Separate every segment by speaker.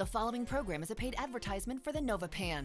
Speaker 1: The following program is a paid advertisement for the NovaPan.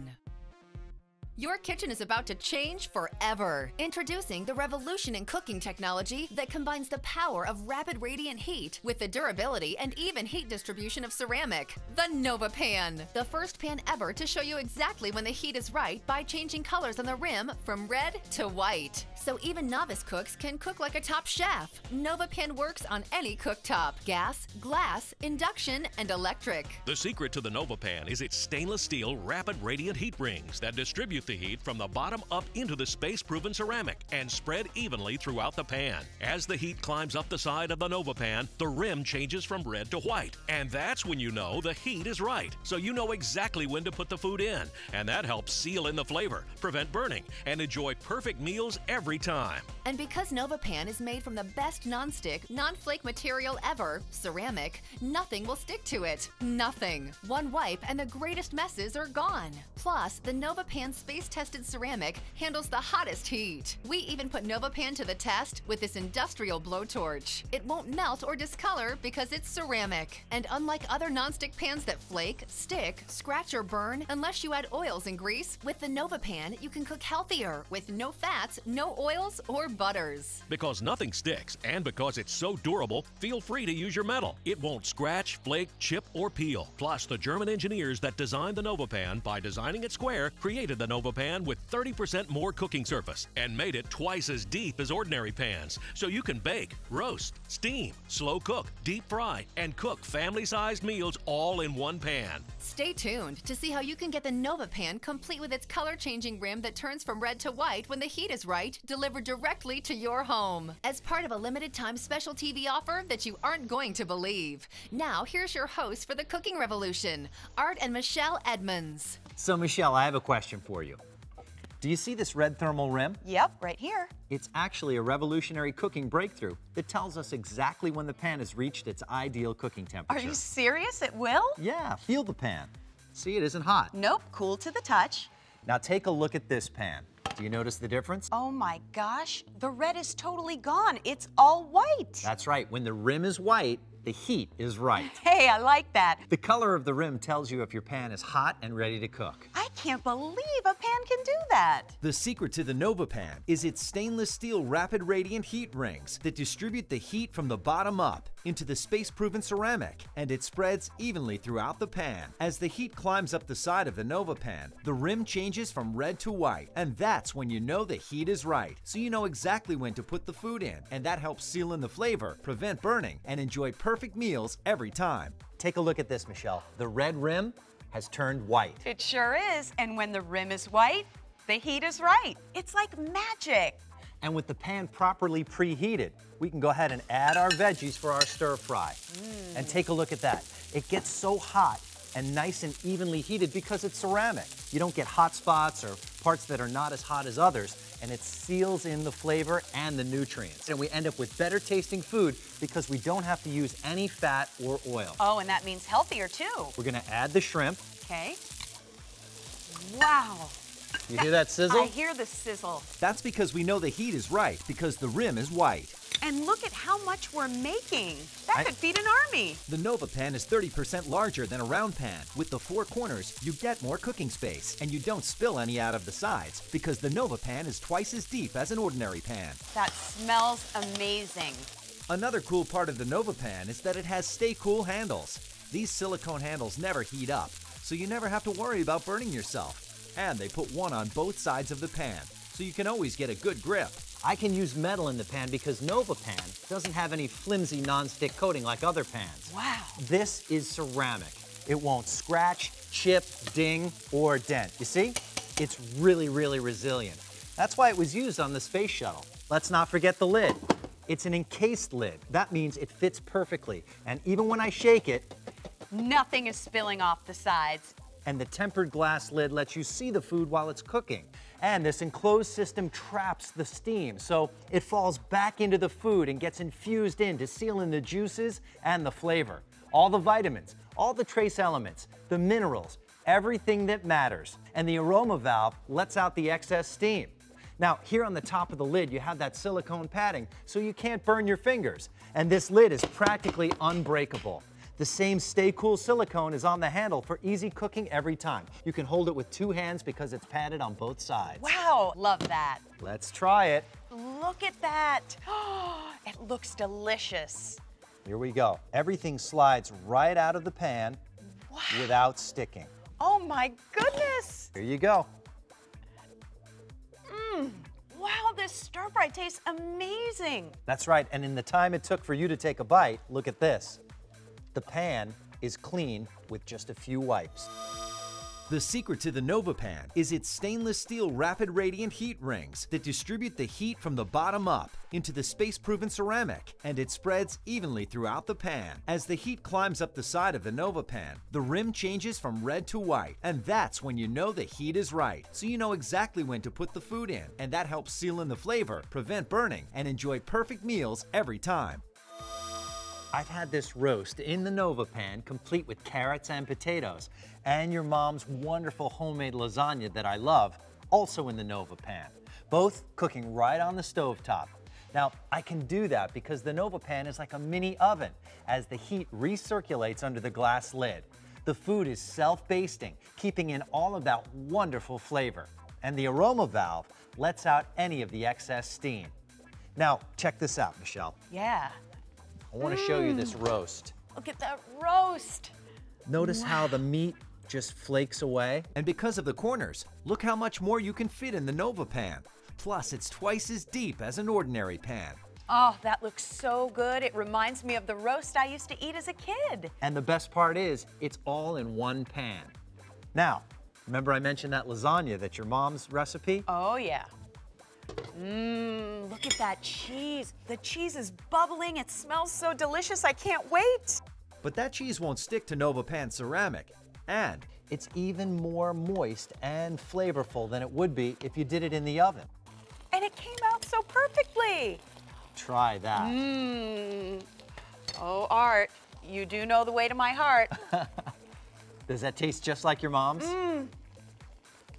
Speaker 1: Your kitchen is about to change forever. Introducing the revolution in cooking technology that combines the power of rapid radiant heat with the durability and even heat distribution of ceramic. The Nova Pan, the first pan ever to show you exactly when the heat is right by changing colors on the rim from red to white. So even novice cooks can cook like a top chef. NovaPan works on any cooktop gas, glass, induction, and electric.
Speaker 2: The secret to the Nova Pan is its stainless steel rapid radiant heat rings that distribute the heat from the bottom up into the space-proven ceramic and spread evenly throughout the pan. As the heat climbs up the side of the Nova pan, the rim changes from red to white. And that's when you know the heat is right. So you know exactly when to put the food in. And that helps seal in the flavor, prevent burning, and enjoy perfect meals every time.
Speaker 1: And because Nova Pan is made from the best non-stick, non-flake material ever, ceramic, nothing will stick to it. Nothing. One wipe and the greatest messes are gone. Plus, the NovaPan space-tested ceramic handles the hottest heat. We even put NovaPan to the test with this industrial blowtorch. It won't melt or discolor because it's ceramic. And unlike other non-stick pans that flake, stick, scratch, or burn, unless you add oils and grease, with the NovaPan, you can cook healthier with no fats, no oils, or butters.
Speaker 2: Because nothing sticks and because it's so durable, feel free to use your metal. It won't scratch, flake, chip, or peel. Plus, the German engineers that designed the NovaPan by designing it square created the NovaPan with 30% more cooking surface and made it twice as deep as ordinary pans. So you can bake, roast, steam, slow cook, deep fry, and cook family sized meals all in one pan.
Speaker 1: Stay tuned to see how you can get the Nova Pan complete with its color changing rim that turns from red to white when the heat is right, delivered directly to your home. As part of a limited time special TV offer that you aren't going to believe. Now, here's your host for the Cooking Revolution, Art and Michelle Edmonds.
Speaker 3: So, Michelle, I have a question for you. Do you see this red thermal rim?
Speaker 4: Yep, right here.
Speaker 3: It's actually a revolutionary cooking breakthrough that tells us exactly when the pan has reached its ideal cooking temperature.
Speaker 4: Are you serious? It will?
Speaker 3: Yeah, feel the pan. See, it isn't hot.
Speaker 4: Nope, cool to the touch.
Speaker 3: Now take a look at this pan. Do you notice the difference?
Speaker 4: Oh my gosh, the red is totally gone. It's all white.
Speaker 3: That's right. When the rim is white, the heat is right.
Speaker 4: Hey, I like that.
Speaker 3: The color of the rim tells you if your pan is hot and ready to cook.
Speaker 4: I can't believe a pan can do that.
Speaker 5: The secret to the Nova Pan is its stainless steel rapid radiant heat rings that distribute the heat from the bottom up into the space-proven ceramic, and it spreads evenly throughout the pan. As the heat climbs up the side of the Nova Pan, the rim changes from red to white, and that's when you know the heat is right. So you know exactly when to put the food in, and that helps seal in the flavor, prevent burning, and enjoy perfect meals every time.
Speaker 3: Take a look at this, Michelle. The red rim has turned white.
Speaker 4: It sure is. And when the rim is white, the heat is right. It's like magic.
Speaker 3: And with the pan properly preheated, we can go ahead and add our veggies for our stir fry. And mm. take a look at that. It gets so hot and nice and evenly heated because it's ceramic. You don't get hot spots or parts that are not as hot as others, and it seals in the flavor and the nutrients. And we end up with better tasting food because we don't have to use any fat or oil.
Speaker 4: Oh, and that means healthier too.
Speaker 3: We're gonna add the shrimp.
Speaker 4: Okay. Wow.
Speaker 3: You hear that sizzle?
Speaker 4: I hear the sizzle.
Speaker 5: That's because we know the heat is right, because the rim is white.
Speaker 4: And look at how much we're making. That
Speaker 3: I-
Speaker 4: could feed an army.
Speaker 5: The Nova pan is 30% larger than a round pan. With the four corners, you get more cooking space, and you don't spill any out of the sides, because the Nova pan is twice as deep as an ordinary pan.
Speaker 4: That smells amazing.
Speaker 5: Another cool part of the Nova pan is that it has stay cool handles. These silicone handles never heat up, so you never have to worry about burning yourself. And they put one on both sides of the pan, so you can always get a good grip.
Speaker 3: I can use metal in the pan because NovaPan doesn't have any flimsy non-stick coating like other pans.
Speaker 4: Wow.
Speaker 3: This is ceramic. It won't scratch, chip, ding, or dent. You see? It's really, really resilient. That's why it was used on the space shuttle. Let's not forget the lid. It's an encased lid. That means it fits perfectly. And even when I shake it,
Speaker 4: Nothing is spilling off the sides.
Speaker 3: And the tempered glass lid lets you see the food while it's cooking. And this enclosed system traps the steam, so it falls back into the food and gets infused in to seal in the juices and the flavor. All the vitamins, all the trace elements, the minerals, everything that matters. And the aroma valve lets out the excess steam. Now, here on the top of the lid, you have that silicone padding, so you can't burn your fingers. And this lid is practically unbreakable. The same Stay Cool silicone is on the handle for easy cooking every time. You can hold it with two hands because it's padded on both sides.
Speaker 4: Wow, love that.
Speaker 3: Let's try it.
Speaker 4: Look at that. it looks delicious.
Speaker 3: Here we go. Everything slides right out of the pan without sticking.
Speaker 4: Oh my goodness.
Speaker 3: Here you go. Mmm.
Speaker 4: Wow, this stir fry tastes amazing.
Speaker 3: That's right, and in the time it took for you to take a bite, look at this. The pan is clean with just a few wipes.
Speaker 5: The secret to the Nova Pan is its stainless steel rapid radiant heat rings that distribute the heat from the bottom up into the space-proven ceramic, and it spreads evenly throughout the pan. As the heat climbs up the side of the Nova Pan, the rim changes from red to white, and that's when you know the heat is right. So you know exactly when to put the food in, and that helps seal in the flavor, prevent burning, and enjoy perfect meals every time.
Speaker 3: I've had this roast in the Nova pan, complete with carrots and potatoes, and your mom's wonderful homemade lasagna that I love, also in the Nova pan, both cooking right on the stove top. Now, I can do that because the Nova pan is like a mini oven as the heat recirculates under the glass lid. The food is self-basting, keeping in all of that wonderful flavor. And the aroma valve lets out any of the excess steam. Now, check this out, Michelle.
Speaker 4: Yeah.
Speaker 3: I want to show you this mm. roast.
Speaker 4: Look at that roast.
Speaker 3: Notice how the meat just flakes away?
Speaker 5: And because of the corners, look how much more you can fit in the Nova Pan. Plus, it's twice as deep as an ordinary pan.
Speaker 4: Oh, that looks so good. It reminds me of the roast I used to eat as a kid.
Speaker 3: And the best part is, it's all in one pan. Now, remember I mentioned that lasagna, that's your mom's recipe?
Speaker 4: Oh, yeah. Mmm, look at that cheese. The cheese is bubbling. It smells so delicious. I can't wait.
Speaker 5: But that cheese won't stick to Nova Pan ceramic. And
Speaker 3: It's even more moist and flavorful than it would be if you did it in the oven.
Speaker 4: And it came out so perfectly.
Speaker 3: Try that.
Speaker 4: Mmm. Oh, Art, you do know the way to my heart.
Speaker 3: Does that taste just like your mom's? Mmm.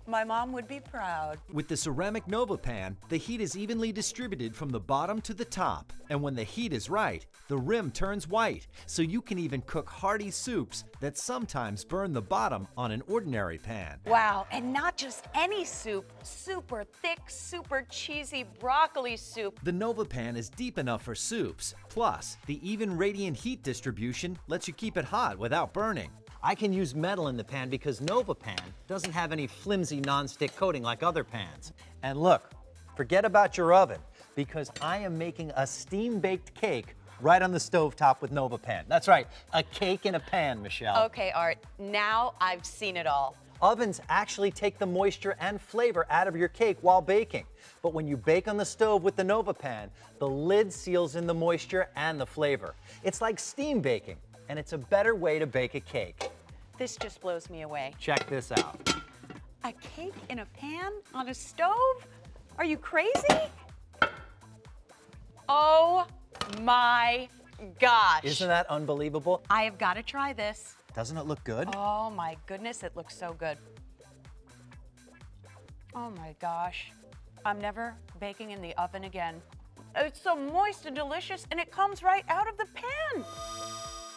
Speaker 4: My mom would be proud.
Speaker 5: with the ceramic Nova Pan, the heat is evenly distributed from the bottom to the top. And when the heat is right, the rim turns white, so you can even cook hearty soups that sometimes burn the bottom on an ordinary pan.
Speaker 4: Wow, and not just any soup, super thick, super cheesy broccoli soup.
Speaker 5: The Nova Pan is deep enough for soups. Plus, the even radiant heat distribution lets you keep it hot without burning.
Speaker 3: I can use metal in the pan because Nova Pan doesn't have any flimsy non-stick coating like other pans. And look, forget about your oven because I am making a steam-baked cake right on the stovetop with Nova Pan. That's right, a cake in a pan, Michelle.
Speaker 4: Okay, Art, now I've seen it all.
Speaker 3: Ovens actually take the moisture and flavor out of your cake while baking. But when you bake on the stove with the Nova Pan, the lid seals in the moisture and the flavor. It's like steam baking, and it's a better way to bake a cake.
Speaker 4: This just blows me away.
Speaker 3: Check this out.
Speaker 4: A cake in a pan on a stove? Are you crazy? Oh my gosh.
Speaker 3: Isn't that unbelievable?
Speaker 4: I have got to try this.
Speaker 3: Doesn't it look good?
Speaker 4: Oh my goodness, it looks so good. Oh my gosh. I'm never baking in the oven again. It's so moist and delicious, and it comes right out of the pan.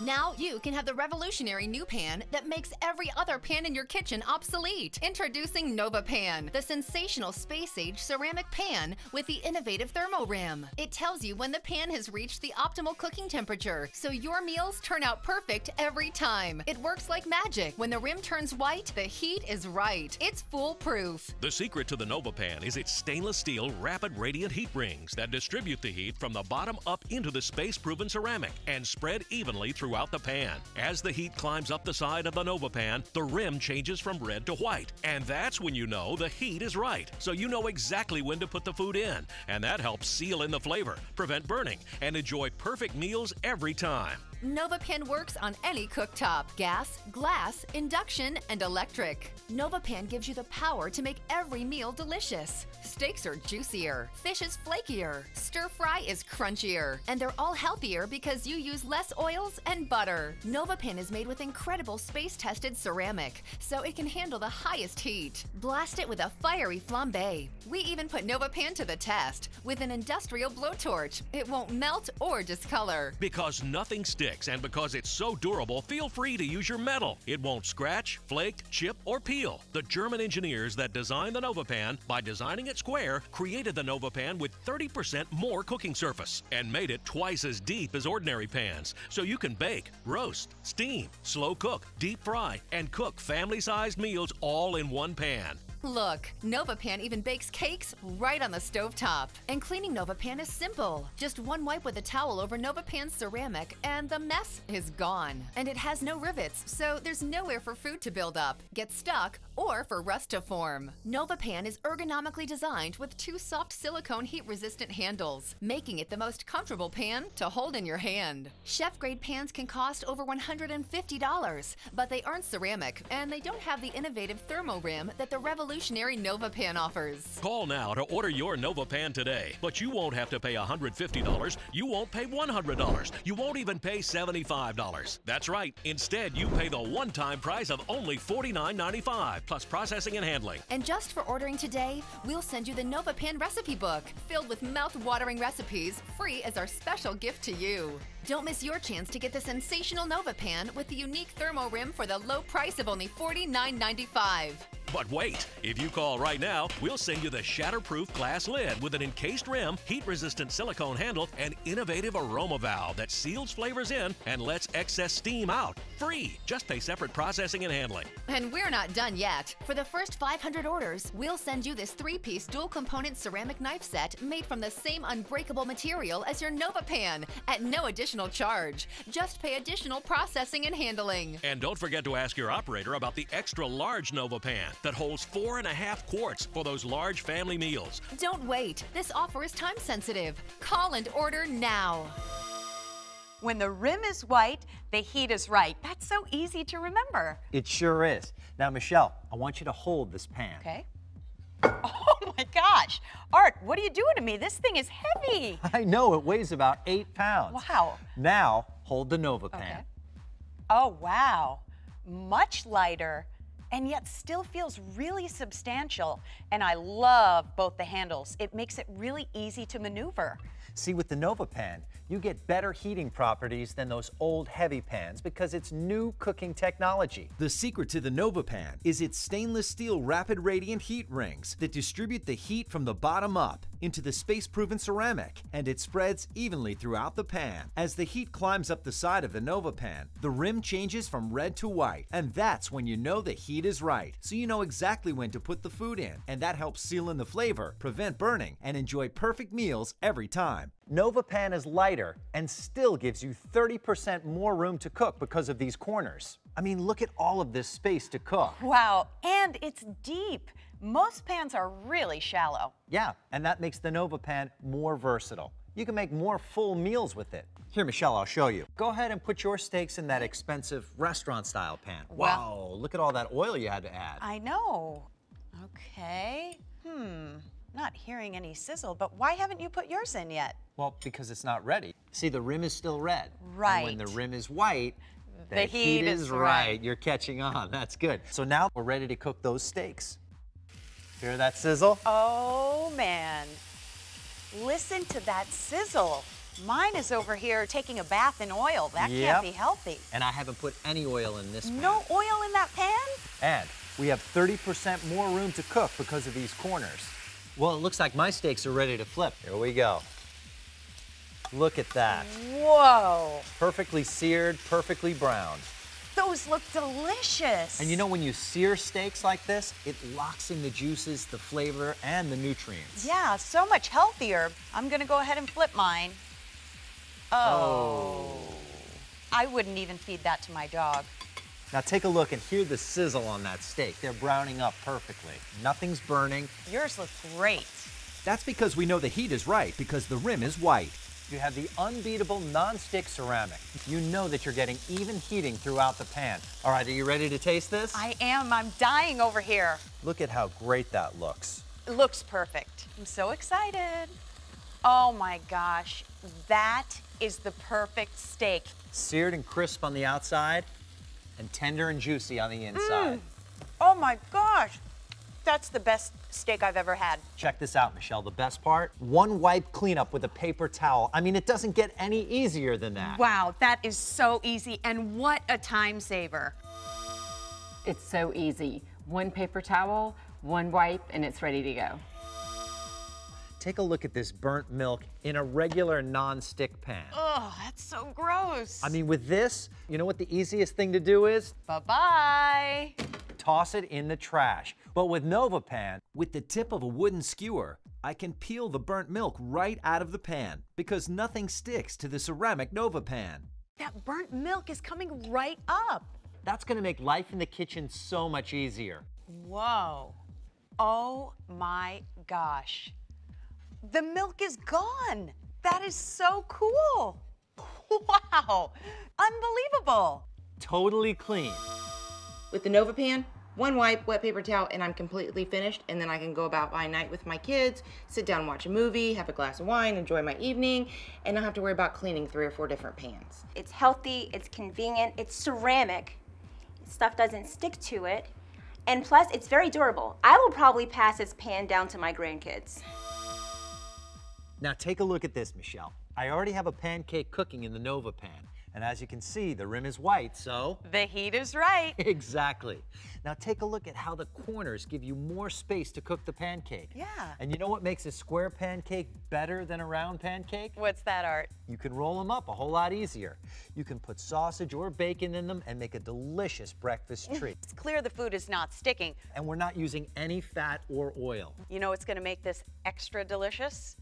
Speaker 1: Now you can have the revolutionary new pan that makes every other pan in your kitchen obsolete. Introducing Nova Pan, the sensational space age ceramic pan with the innovative thermo rim. It tells you when the pan has reached the optimal cooking temperature, so your meals turn out perfect every time. It works like magic. When the rim turns white, the heat is right. It's foolproof.
Speaker 2: The secret to the Nova Pan is its stainless steel rapid radiant heat rings that distribute the heat from the bottom up into the space proven ceramic and spread evenly throughout the pan. As the heat climbs up the side of the Nova Pan, the rim changes from red to white. And that's when you know the heat is right. So you know exactly when to put the food in. And that helps seal in the flavor, prevent burning, and enjoy perfect meals every time.
Speaker 1: NovaPan works on any cooktop gas, glass, induction, and electric. NovaPan gives you the power to make every meal delicious. Steaks are juicier, fish is flakier, stir fry is crunchier, and they're all healthier because you use less oils and butter. NovaPan is made with incredible space tested ceramic, so it can handle the highest heat. Blast it with a fiery flambe. We even put NovaPan to the test with an industrial blowtorch. It won't melt or discolor.
Speaker 2: Because nothing sticks sticks, and because it's so durable, feel free to use your metal. It won't scratch, flake, chip, or peel. The German engineers that designed the NovaPan, by designing it square, created the NovaPan with 30% more cooking surface and made it twice as deep as ordinary pans, so you can bake, roast, steam, slow cook, deep fry, and cook family-sized meals all in one pan.
Speaker 1: Look, NovaPan even bakes cakes right on the stovetop. And cleaning NovaPan is simple. Just one wipe with a towel over NovaPan's ceramic, and the mess is gone. And it has no rivets, so there's nowhere for food to build up, get stuck, or for rust to form. NovaPan is ergonomically designed with two soft silicone heat-resistant handles, making it the most comfortable pan to hold in your hand. Chef-grade pans can cost over $150, but they aren't ceramic, and they don't have the innovative thermo rim that the Revolution revolutionary NovaPan offers.
Speaker 2: Call now to order your NovaPan today, but you won't have to pay $150. You won't pay $100. You won't even pay $75. That's right. Instead, you pay the one-time price of only $49.95 plus processing and handling.
Speaker 1: And just for ordering today, we'll send you the NovaPan recipe book filled with mouth-watering recipes, free as our special gift to you. Don't miss your chance to get the sensational NovaPan with the unique thermo rim for the low price of only $49.95.
Speaker 2: But wait, if you call right now, we'll send you the shatterproof glass lid with an encased rim, heat-resistant silicone handle, and innovative aroma valve that seals flavors in and lets excess steam out. Free. Just pay separate processing and handling.
Speaker 1: And we're not done yet. For the first 500 orders, we'll send you this three-piece dual-component ceramic knife set made from the same unbreakable material as your Nova Pan at no additional charge. Just pay additional processing and handling.
Speaker 2: And don't forget to ask your operator about the extra large Nova Pan that holds four and a half quarts for those large family meals.
Speaker 1: Don't wait. This offer is time sensitive. Call and order now.
Speaker 4: When the rim is white, the heat is right. That's so easy to remember.
Speaker 3: It sure is. Now, Michelle, I want you to hold this pan.
Speaker 4: Okay. Oh my gosh. Art, what are you doing to me? This thing is heavy.
Speaker 3: I know, it weighs about eight pounds.
Speaker 4: Wow.
Speaker 3: Now, hold the Nova pan.
Speaker 4: Okay. Oh, wow. Much lighter and yet still feels really substantial. And I love both the handles. It makes it really easy to maneuver.
Speaker 3: See, with the Nova Pan, you get better heating properties than those old heavy pans because it's new cooking technology.
Speaker 5: The secret to the Nova Pan is its stainless steel rapid radiant heat rings that distribute the heat from the bottom up into the space-proven ceramic, and it spreads evenly throughout the pan. As the heat climbs up the side of the Nova Pan, the rim changes from red to white, and that's when you know the heat is right. So you know exactly when to put the food in, and that helps seal in the flavor, prevent burning, and enjoy perfect meals every time.
Speaker 3: Nova Pan is lighter and still gives you 30% more room to cook because of these corners. I mean, look at all of this space to cook.
Speaker 4: Wow, and it's deep. Most pans are really shallow.
Speaker 3: Yeah, and that makes the Nova Pan more versatile. You can make more full meals with it. Here, Michelle, I'll show you. Go ahead and put your steaks in that expensive restaurant-style pan. Wow, look at all that oil you had to add.
Speaker 4: I know. Okay. Hmm. Not hearing any sizzle, but why haven't you put yours in yet?
Speaker 3: Well, because it's not ready. See, the rim is still red.
Speaker 4: Right.
Speaker 3: And when the rim is white, the,
Speaker 4: The heat is right.
Speaker 3: You're catching on. That's good. So now we're ready to cook those steaks. Hear that sizzle?
Speaker 4: Oh man. Listen to that sizzle. Mine is over here taking a bath in oil. That
Speaker 3: Yep.
Speaker 4: can't be healthy.
Speaker 3: And I haven't put any oil in this pan.
Speaker 4: No oil in that pan?
Speaker 3: And we have 30% more room to cook because of these corners. Well, it looks like my steaks are ready to flip. Here we go. Look at that.
Speaker 4: Whoa.
Speaker 3: Perfectly seared, perfectly browned.
Speaker 4: Those look delicious.
Speaker 3: And you know, when you sear steaks like this, it locks in the juices, the flavor, and the nutrients.
Speaker 4: Yeah, so much healthier. I'm gonna go ahead and flip mine. Oh. I wouldn't even feed that to my dog.
Speaker 3: Now take a look and hear the sizzle on that steak. They're browning up perfectly. Nothing's burning.
Speaker 4: Yours look great.
Speaker 5: That's because we know the heat is right because the rim is white.
Speaker 3: You have the unbeatable non-stick ceramic. You know that you're getting even heating throughout the pan. All right, are you ready to taste this?
Speaker 4: I am. I'm dying over here.
Speaker 3: Look at how great that looks.
Speaker 4: It looks perfect. I'm so excited. Oh my gosh, that is the perfect steak.
Speaker 3: Seared and crisp on the outside and tender and juicy on the inside. Mm.
Speaker 4: Oh my gosh. That's the best steak I've ever had.
Speaker 3: Check this out, Michelle. The best part one wipe cleanup with a paper towel. I mean, it doesn't get any easier than that.
Speaker 4: Wow, that is so easy. And what a time saver.
Speaker 6: It's so easy. One paper towel, one wipe, and it's ready to go.
Speaker 3: Take a look at this burnt milk in a regular non-stick pan.
Speaker 4: Oh, that's so gross.
Speaker 3: I mean, with this, you know what the easiest thing to do is?
Speaker 4: Bye-bye.
Speaker 3: Toss it in the trash. But with NovaPan,
Speaker 5: With the tip of a wooden skewer, I can peel the burnt milk right out of the pan because nothing sticks to the ceramic Nova pan.
Speaker 4: That burnt milk is coming right up.
Speaker 3: that's gonna make life in the kitchen so much easier.
Speaker 4: Whoa. Oh my gosh. The milk is gone. That is so cool. Wow. Unbelievable.
Speaker 3: Totally clean.
Speaker 7: With the Nova Pan, one wipe, wet paper towel, and I'm completely finished. And then I can go about my night with my kids, sit down, watch a movie, have a glass of wine, enjoy my evening, and not have to worry about cleaning three or four different pans.
Speaker 8: It's healthy, it's convenient, it's ceramic. Stuff doesn't stick to it. And plus, it's very durable. I will probably pass this pan down to my grandkids.
Speaker 3: Now take a look at this, Michelle. I already have a pancake cooking in the Nova pan. And as you can see, the rim is white, so.
Speaker 4: The heat is right.
Speaker 3: Exactly. Now take a look at how the corners give you more space to cook the pancake.
Speaker 4: Yeah.
Speaker 3: And you know what makes a square pancake better than a round pancake?
Speaker 4: What's that, Art?
Speaker 3: You can roll them up a whole lot easier. You can put sausage or bacon in them and make a delicious breakfast treat.
Speaker 4: It's clear the food is not sticking.
Speaker 3: and we're not using any fat or oil.
Speaker 4: You know what's going to make this extra delicious?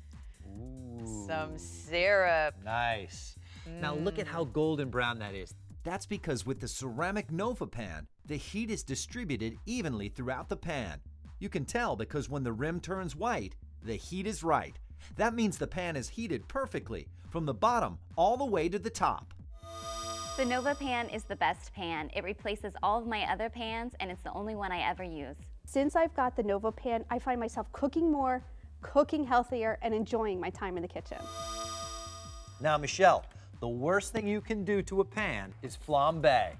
Speaker 4: Ooh. Some syrup.
Speaker 3: Nice. Now look at how mm. golden brown that is.
Speaker 5: That's because with the ceramic Nova pan, the heat is distributed evenly throughout the pan. You can tell because when the rim turns white, the heat is right. That means the pan is heated perfectly from the bottom all the way to the top.
Speaker 9: The Nova pan is the best pan. It replaces all of my other pans and it's the only one I ever use.
Speaker 10: Since I've got the Nova pan, I find myself cooking more, cooking healthier, and enjoying my time in the kitchen.
Speaker 3: Now, Michelle, the worst thing you can do to a pan is flambe.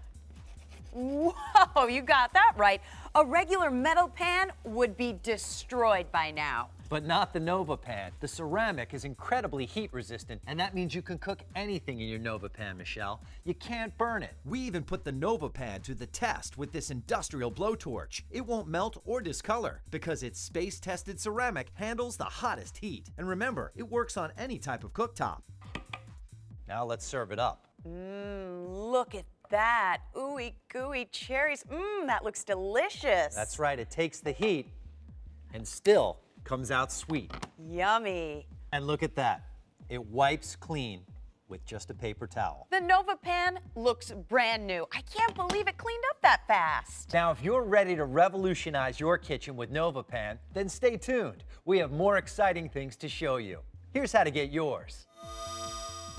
Speaker 4: Whoa, you got that right. A regular metal pan would be destroyed by now.
Speaker 3: But not the Nova pan. The ceramic is incredibly heat resistant, and that means you can cook anything in your Nova pan, Michelle. You can't burn it.
Speaker 5: We even put the Nova pan to the test with this industrial blowtorch. It won't melt or discolor because its space tested ceramic handles the hottest heat. And remember, it works on any type of cooktop.
Speaker 3: Now let's serve it up.
Speaker 4: Mmm, look at that. Ooey gooey cherries. Mmm, that looks delicious.
Speaker 3: That's right, it takes the heat and still comes out sweet.
Speaker 4: Yummy.
Speaker 3: And look at that. It wipes clean with just a paper towel.
Speaker 4: The Nova pan looks brand new. I can't believe it cleaned up that fast.
Speaker 3: Now, if you're ready to revolutionize your kitchen with NovaPan, then stay tuned. We have more exciting things to show you. Here's how to get yours.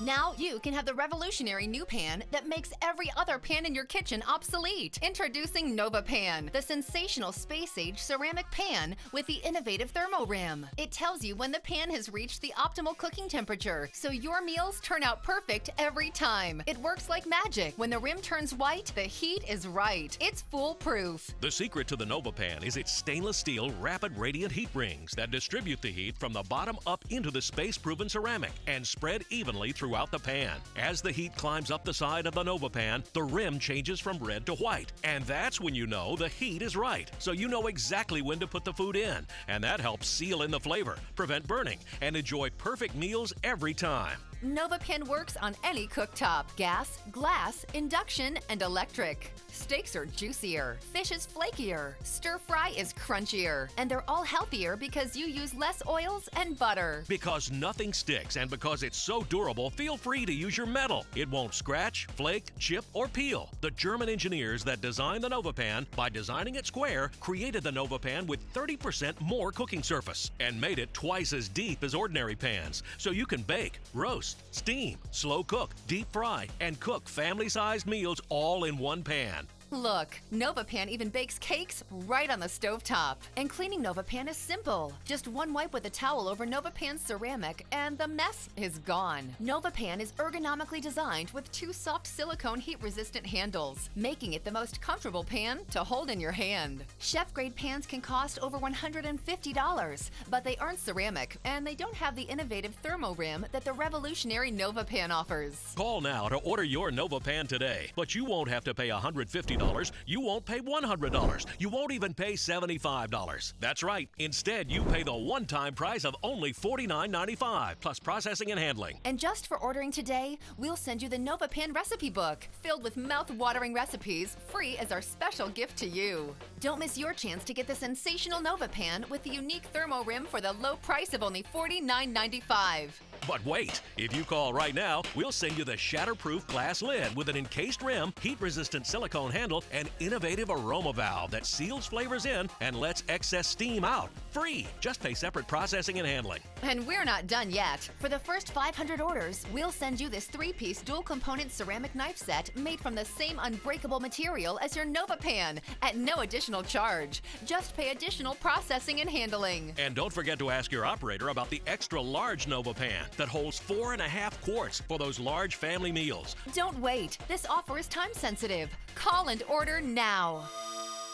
Speaker 1: Now you can have the revolutionary new pan that makes every other pan in your kitchen obsolete. Introducing Nova Pan, the sensational space-age ceramic pan with the innovative thermo rim. It tells you when the pan has reached the optimal cooking temperature, so your meals turn out perfect every time. It works like magic. When the rim turns white, the heat is right. It's foolproof.
Speaker 2: The secret to the Nova Pan is its stainless steel rapid radiant heat rings that distribute the heat from the bottom up into the space proven ceramic and spread evenly throughout the pan. As the heat climbs up the side of the Nova Pan, the rim changes from red to white. And that's when you know the heat is right. So you know exactly when to put the food in. And that helps seal in the flavor, prevent burning, and enjoy perfect meals every time.
Speaker 1: NovaPan works on any cooktop gas, glass, induction, and electric. Steaks are juicier, fish is flakier, stir fry is crunchier, and they're all healthier because you use less oils and butter.
Speaker 2: Because nothing sticks and because it's so durable, feel free to use your metal. It won't scratch, flake, chip, or peel. The German engineers that designed the NovaPan, by designing it square, created the NovaPan with 30% more cooking surface and made it twice as deep as ordinary pans, so you can bake, roast, steam, slow cook, deep fry, and cook family-sized meals all in one pan.
Speaker 1: Look, NovaPan even bakes cakes right on the stovetop. And cleaning NovaPan is simple. Just one wipe with a towel over NovaPan's ceramic and the mess is gone. NovaPan is ergonomically designed with two soft silicone heat-resistant handles, making it the most comfortable pan to hold in your hand. Chef-grade pans can cost over $150, but they aren't ceramic and they don't have the innovative thermo rim that the revolutionary NovaPan offers.
Speaker 2: Call now to order your NovaPan today, but you won't have to pay $150. You won't pay $100. You won't even pay $75. That's right. Instead, you pay the one-time price of only $49.95 plus processing and handling.
Speaker 1: And just for ordering today, we'll send you the Nova Pan recipe book, filled with mouth-watering recipes, free as our special gift to you. Don't miss your chance to get the sensational Nova Pan with the unique thermo rim for the low price of only $49.95.
Speaker 2: But wait, if you call right now, we'll send you the shatterproof glass lid with an encased rim, heat-resistant silicone handle, and innovative aroma valve that seals flavors in and lets excess steam out. Free. Just pay separate processing and handling.
Speaker 1: And we're not done yet. For the first 500 orders, we'll send you this three-piece dual-component ceramic knife set made from the same unbreakable material as your Nova Pan at no additional charge. Just pay additional processing and handling.
Speaker 2: And don't forget to ask your operator about the extra large Nova Pan that holds four and a half quarts for those large family meals.
Speaker 1: Don't wait. This offer is time sensitive. Call and order now.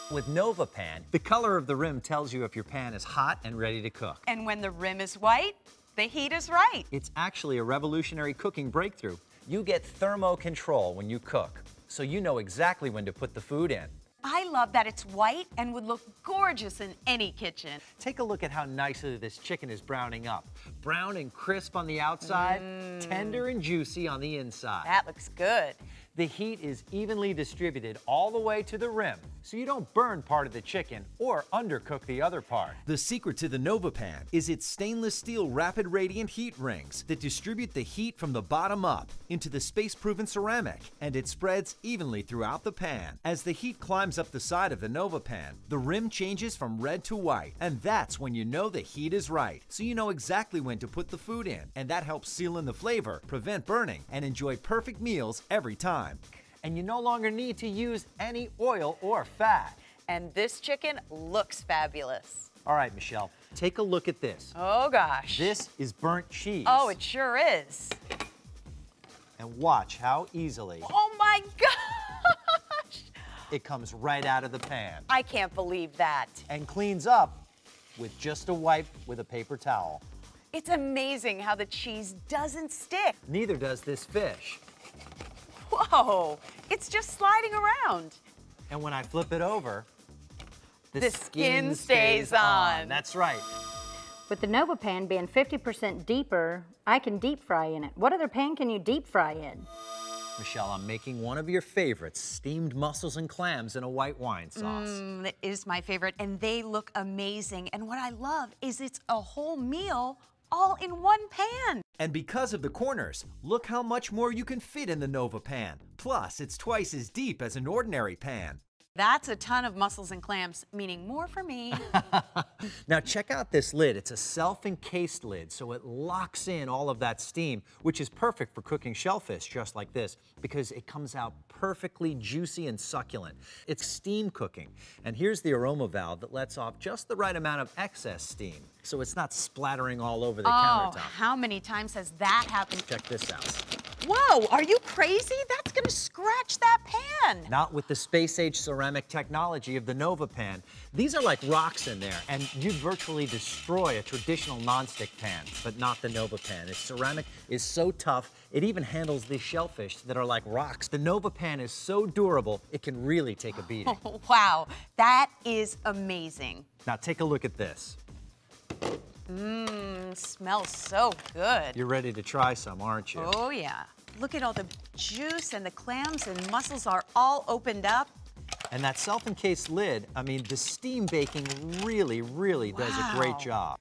Speaker 3: With NovaPan, the color of the rim tells you if your pan is hot and ready to cook.
Speaker 4: And when the rim is white, the heat is right.
Speaker 3: It's actually a revolutionary cooking breakthrough. You get thermo control when you cook, so you know exactly when to put the food in.
Speaker 4: I love that it's white and would look gorgeous in any kitchen.
Speaker 3: Take a look at how nicely this chicken is browning up. Brown and crisp on the outside, mm. tender and juicy on the inside.
Speaker 4: That looks good.
Speaker 3: The heat is evenly distributed all the way to the rim, so you don't burn part of the chicken or undercook the other part.
Speaker 5: The secret to the NovaPan is its stainless steel rapid radiant heat rings that distribute the heat from the bottom up into the space-proven ceramic, and it spreads evenly throughout the pan. As the heat climbs up the side of the NovaPan, the rim changes from red to white, and that's when you know the heat is right. So you know exactly when to put the food in, and that helps seal in the flavor, prevent burning, and enjoy perfect meals every time.
Speaker 3: And you no longer need to use any oil or fat.
Speaker 4: And this chicken looks fabulous.
Speaker 3: All right, Michelle, take a look at this.
Speaker 4: Oh gosh.
Speaker 3: This is burnt cheese.
Speaker 4: Oh, it sure is.
Speaker 3: And watch how easily
Speaker 4: Oh my gosh.
Speaker 3: it comes right out of the pan
Speaker 4: I can't believe that.
Speaker 3: and cleans up with just a wipe with a paper towel.
Speaker 4: It's amazing how the cheese doesn't stick.
Speaker 3: Neither does this fish.
Speaker 4: Whoa, it's just sliding around.
Speaker 3: And when I flip it over,
Speaker 4: The skin stays on.
Speaker 3: That's right.
Speaker 11: With the Nova pan being 50% deeper, I can deep fry in it. What other pan can you deep fry in?
Speaker 3: Michelle, I'm making one of your favorites, steamed mussels and clams in a white wine sauce.
Speaker 4: Mm, that is my favorite, and they look amazing. And what I love is it's a whole meal all in one pan.
Speaker 5: And because of the corners, look how much more you can fit in the Nova pan. Plus, it's twice as deep as an ordinary pan.
Speaker 4: That's a ton of mussels and clams, meaning more for me.
Speaker 3: Now check out this lid. It's a self-encased lid, so it locks in all of that steam, which is perfect for cooking shellfish just like this, because it comes out perfectly juicy and succulent. It's steam cooking. And here's the aroma valve that lets off just the right amount of excess steam, so it's not splattering all over the
Speaker 4: oh,
Speaker 3: countertop.
Speaker 4: how many times has that happened?
Speaker 3: Check this out.
Speaker 4: Whoa, are you crazy? That's gonna scratch that pan.
Speaker 3: Not with the space age ceramic technology of the Nova pan. These are like rocks in there, and you'd virtually destroy a traditional nonstick pan, but not the Nova pan. Its ceramic is so tough, it even handles these shellfish that are like rocks. The Nova pan is so durable, it can really take a beating.
Speaker 4: wow, that is amazing.
Speaker 3: now take a look at this.
Speaker 4: Mmm, smells so good.
Speaker 3: You're ready to try some, aren't you?
Speaker 4: Oh yeah. Look at all the juice and the clams and mussels are all opened up.
Speaker 3: And that self-encased lid, I mean, the steam baking really, really does a great job.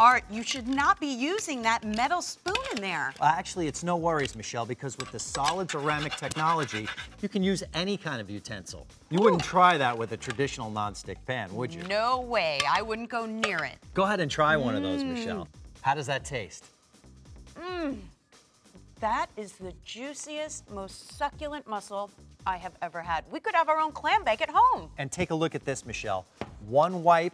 Speaker 4: Art, you should not be using that metal spoon in there.
Speaker 3: Uh, Actually, it's no worries, Michelle, because with the solid ceramic technology, you can use any kind of utensil. You wouldn't try that with a traditional nonstick pan, would you?
Speaker 4: No way, I wouldn't go near it.
Speaker 3: Go ahead and try one of those,
Speaker 4: Mm.
Speaker 3: Michelle. How does that taste?
Speaker 4: Mmm, That is the juiciest, most succulent mussel I have ever had. We could have our own clam bake at home.
Speaker 3: And take a look at this, Michelle. One wipe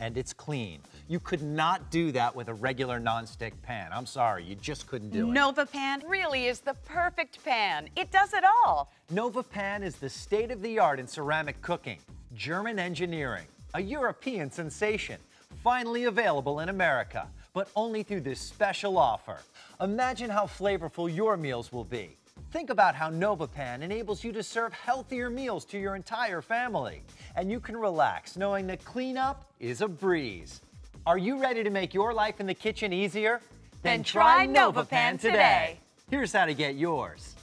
Speaker 3: and it's clean. You could not do that with a regular nonstick pan. I'm sorry, you just couldn't do it.
Speaker 4: Nova Pan really is the perfect pan. It does it all.
Speaker 3: Nova Pan is the state of the art in ceramic cooking. German engineering, a European sensation, finally available in America, but only through this special offer. Imagine how flavorful your meals will be. Think about how NovaPan enables you to serve healthier meals to your entire family. And you can relax knowing that cleanup is a breeze. Are you ready to make your life in the kitchen easier?
Speaker 4: Then try NovaPan today.
Speaker 3: Here's how to get yours.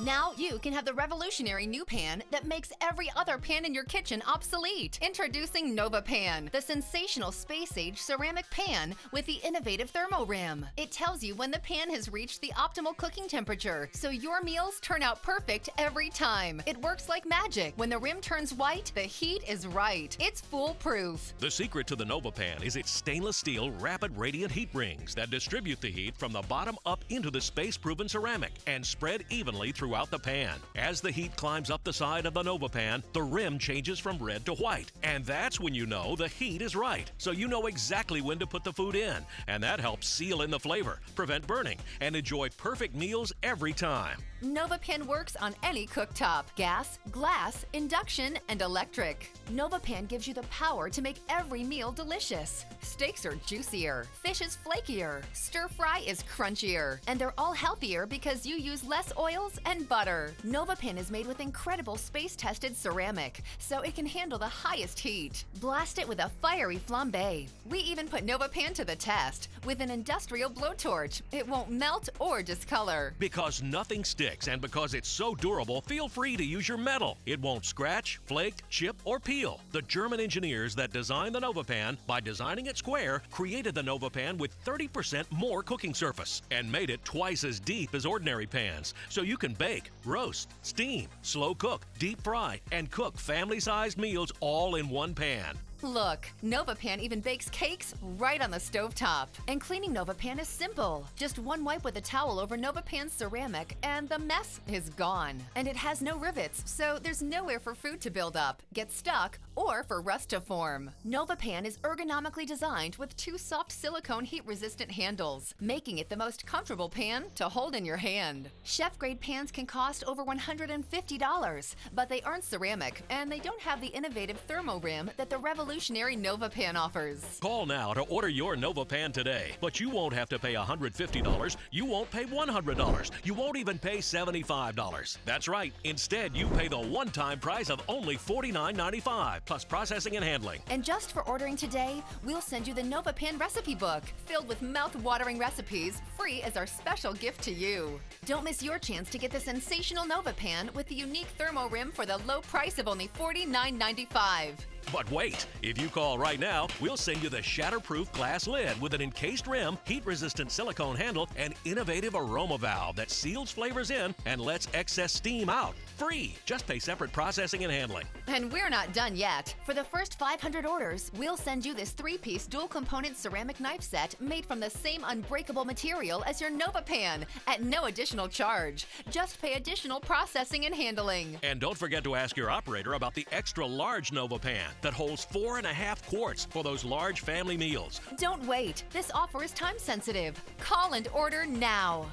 Speaker 1: Now you can have the revolutionary new pan that makes every other pan in your kitchen obsolete. Introducing Nova Pan, the sensational space-age ceramic pan with the innovative thermorim. It tells you when the pan has reached the optimal cooking temperature, so your meals turn out perfect every time. It works like magic. When the rim turns white, the heat is right. It's foolproof.
Speaker 2: The secret to the Nova Pan is its stainless steel rapid radiant heat rings that distribute the heat from the bottom up into the space-proven ceramic and spread evenly through throughout the pan. As the heat climbs up the side of the Nova pan, the rim changes from red to white. And that's when you know the heat is right. So you know exactly when to put the food in. And that helps seal in the flavor, prevent burning, and enjoy perfect meals every time.
Speaker 1: Nova Pan works on any cooktop gas, glass, induction, and electric. Nova Pan gives you the power to make every meal delicious. Steaks are juicier, fish is flakier, stir fry is crunchier, and they're all healthier because you use less oils and butter. NovaPan is made with incredible space tested ceramic, so it can handle the highest heat. Blast it with a fiery flambe. We even put NovaPan to the test with an industrial blowtorch. It won't melt or discolor.
Speaker 2: Because nothing sticks and because it's so durable, feel free to use your metal. It won't scratch, flake, chip, or peel. The German engineers that designed the NovaPan, by designing it square, created the NovaPan with 30% more cooking surface and made it twice as deep as ordinary pans, so you can bake, roast, steam, slow cook, deep fry, and cook family-sized meals all in one pan.
Speaker 1: Look, NovaPan even bakes cakes right on the stovetop. And cleaning NovaPan is simple. Just one wipe with a towel over NovaPan's ceramic and the mess is gone. And it has no rivets, so there's nowhere for food to build up, get stuck, or for rust to form. NovaPan is ergonomically designed with two soft silicone heat-resistant handles, making it the most comfortable pan to hold in your hand. Chef-grade pans can cost over $150, but they aren't ceramic, and they don't have the innovative thermo rim that the Revolution revolutionary NovaPan offers.
Speaker 2: Call now to order your NovaPan today, but you won't have to pay $150. You won't pay $100. You won't even pay $75. That's right. Instead, you pay the one-time price of only $49.95 plus processing and handling.
Speaker 1: And just for ordering today, we'll send you the NovaPan recipe book filled with mouth-watering recipes free as our special gift to you. Don't miss your chance to get the sensational NovaPan with the unique thermo rim for the low price of only $49.95.
Speaker 2: But wait, if you call right now, we'll send you the shatterproof glass lid with an encased rim, heat-resistant silicone handle, and innovative aroma valve that seals flavors in and lets excess steam out. Free. Just pay separate processing and handling.
Speaker 1: And we're not done yet. For the first 500 orders, we'll send you this three-piece dual-component ceramic knife set made from the same unbreakable material as your Nova Pan at no additional charge. Just pay additional processing and handling.
Speaker 2: And don't forget to ask your operator about the extra large Nova Pan that holds four and a half quarts for those large family meals.
Speaker 1: Don't wait. This offer is time sensitive. Call and order now.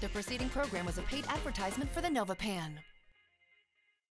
Speaker 1: The preceding program was a paid advertisement for the NovaPan.